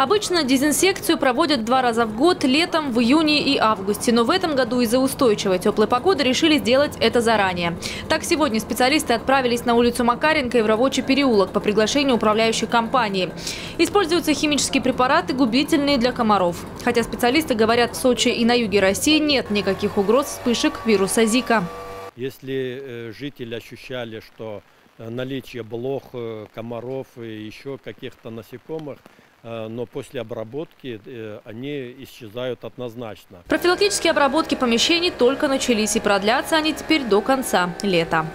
Обычно дезинсекцию проводят два раза в год, летом, в июне и августе. Но в этом году из-за устойчивой теплой погоды решили сделать это заранее. Так, сегодня специалисты отправились на улицу Макаренко и в рабочий переулок по приглашению управляющей компании. Используются химические препараты, губительные для комаров. Хотя специалисты говорят, в Сочи и на юге России нет никаких угроз вспышек вируса Зика. Если э, жители ощущали, что наличие блох, э, комаров и еще каких-то насекомых, но после обработки они исчезают однозначно. Профилактические обработки помещений только начались и продлятся они теперь до конца лета.